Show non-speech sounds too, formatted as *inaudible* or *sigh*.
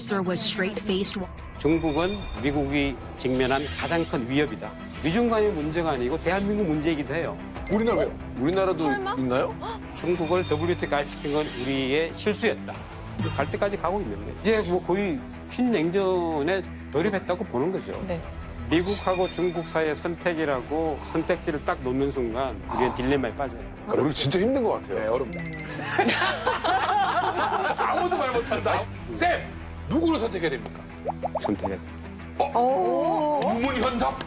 officer was straight-faced 중국은 미국이 직면한 가장 큰 위협이다. 미중 간의 문제가 아니고 대한민국 문제이기도 해요. 우리나라 왜요? 우리나라도 있나요? 중국을 WTO 가입시킨 건 우리의 실수였다. 갈 때까지 가고 있는 거예요. 이제 뭐 거의 신냉전에 돌입했다고 보는 거죠. 네. 미국하고 중국 사이의 선택이라고 선택지를 딱 놓는 순간 우리는 딜레마에 빠져요. 우리 진짜 힘든 것 같아요. 네, 어렵다. *laughs* 아무도 말 못한다. 쌤! 누구를 선택해야 됩니까? 선택해. 우문현답?